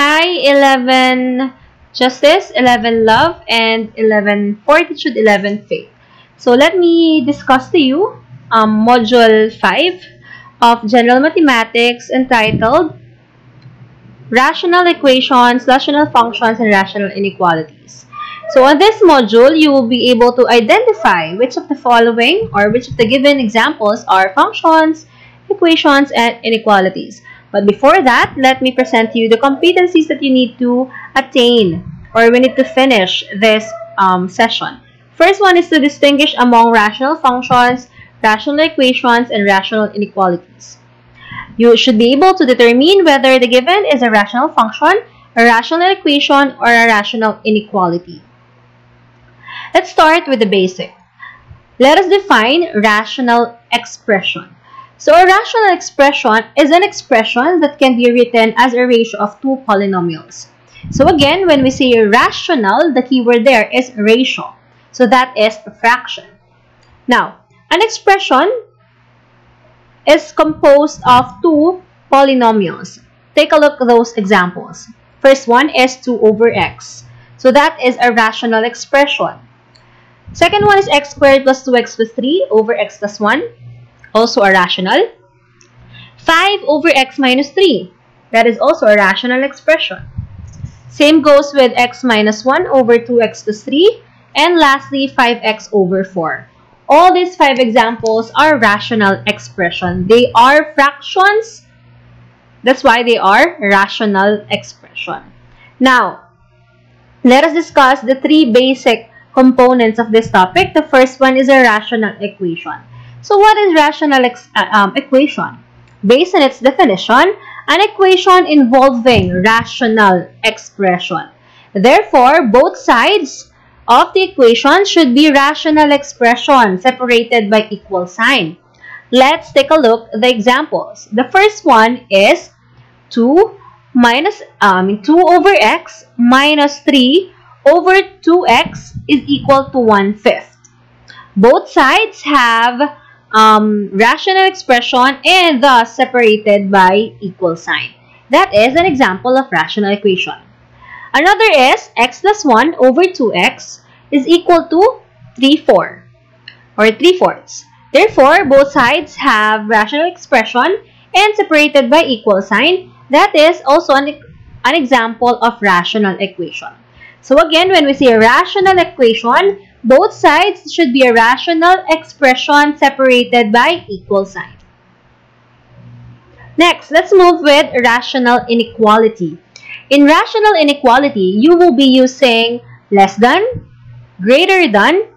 Hi, 11 Justice, 11 Love, and 11 Fortitude, 11 Faith. So let me discuss to you um, Module 5 of General Mathematics entitled Rational Equations, Rational Functions, and Rational Inequalities. So on this module, you will be able to identify which of the following or which of the given examples are functions, equations, and inequalities. But before that, let me present to you the competencies that you need to attain or we need to finish this um, session. First one is to distinguish among rational functions, rational equations, and rational inequalities. You should be able to determine whether the given is a rational function, a rational equation, or a rational inequality. Let's start with the basic. Let us define rational expression. So a rational expression is an expression that can be written as a ratio of two polynomials. So again, when we say rational, the keyword there is ratio. So that is a fraction. Now, an expression is composed of two polynomials. Take a look at those examples. First one is 2 over x. So that is a rational expression. Second one is x squared plus 2x plus 3 over x plus 1. Also a rational. 5 over x minus 3. That is also a rational expression. Same goes with x minus 1 over 2x plus 3. And lastly, 5x over 4. All these five examples are rational expression. They are fractions. That's why they are rational expression. Now, let us discuss the three basic components of this topic. The first one is a rational equation. So what is rational uh, um, equation? Based on its definition, an equation involving rational expression. Therefore, both sides of the equation should be rational expression separated by equal sign. Let's take a look at the examples. The first one is 2 minus um, 2 over x minus 3 over 2x is equal to 1 fifth. Both sides have um, rational expression and thus separated by equal sign. That is an example of rational equation. Another is x plus 1 over 2x is equal to 3 4 or 3 fourths. Therefore, both sides have rational expression and separated by equal sign. That is also an, an example of rational equation. So again, when we say a rational equation, both sides should be a rational expression separated by equal sign. Next, let's move with rational inequality. In rational inequality, you will be using less than, greater than,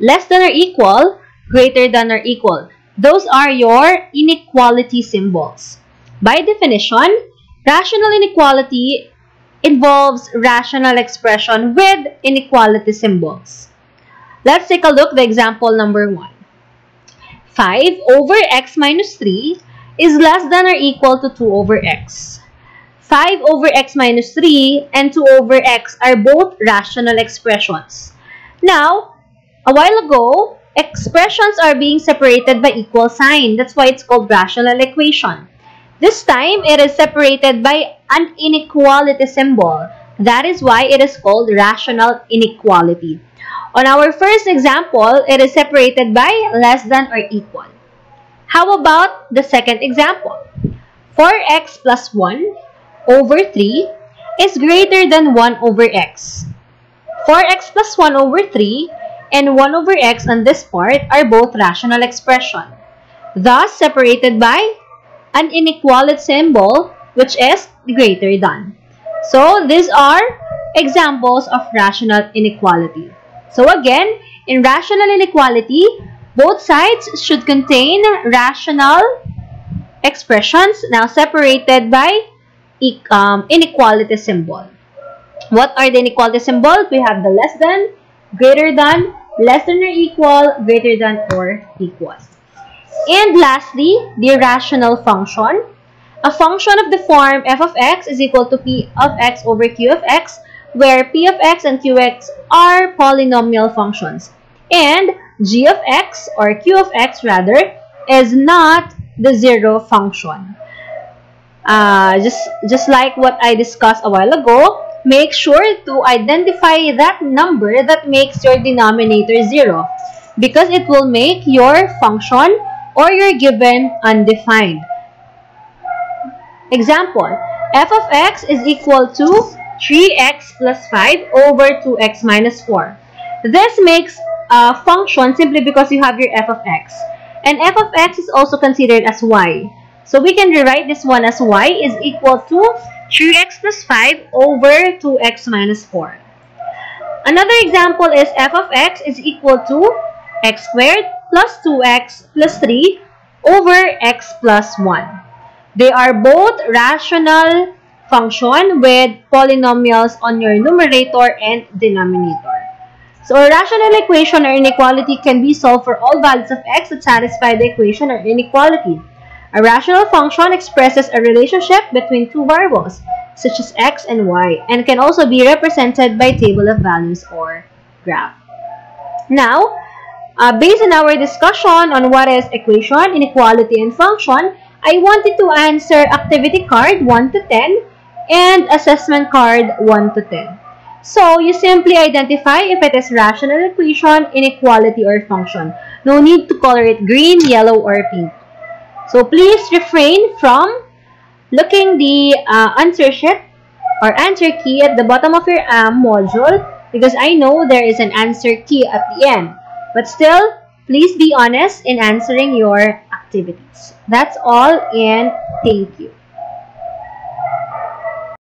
less than or equal, greater than or equal. Those are your inequality symbols. By definition, rational inequality involves rational expression with inequality symbols. Let's take a look at the example number 1. 5 over x minus 3 is less than or equal to 2 over x. 5 over x minus 3 and 2 over x are both rational expressions. Now, a while ago, expressions are being separated by equal sign. That's why it's called rational equation. This time, it is separated by an inequality symbol. That is why it is called rational inequality. On our first example, it is separated by less than or equal. How about the second example? 4x plus 1 over 3 is greater than 1 over x. 4x plus 1 over 3 and 1 over x on this part are both rational expression, thus separated by an inequality symbol which is greater than. So, these are examples of rational inequality. So again, in rational inequality, both sides should contain rational expressions now separated by um, inequality symbol. What are the inequality symbols? We have the less than, greater than, less than or equal, greater than or equal. And lastly, the rational function. A function of the form f of x is equal to p of x over q of x where p of x and qx are polynomial functions and g of x or q of x rather is not the zero function. uh, just, just like what I discussed a while ago, make sure to identify that number that makes your denominator 0 because it will make your function or your given undefined. Example, f of x is equal to 3x plus 5 over 2x minus 4. This makes a function simply because you have your f of x. And f of x is also considered as y. So we can rewrite this one as y is equal to 3x plus 5 over 2x minus 4. Another example is f of x is equal to x squared plus 2x plus 3 over x plus 1. They are both rational function with polynomials on your numerator and denominator. So a rational equation or inequality can be solved for all values of x that satisfy the equation or inequality. A rational function expresses a relationship between two variables, such as x and y, and can also be represented by table of values or graph. Now, uh, based on our discussion on what is equation, inequality, and function, I wanted to answer activity card 1 to 10 and assessment card 1 to 10. So, you simply identify if it is rational equation, inequality, or function. No need to color it green, yellow, or pink. So, please refrain from looking the uh, answer sheet or answer key at the bottom of your AM module because I know there is an answer key at the end. But still, please be honest in answering your activities. That's all and thank you.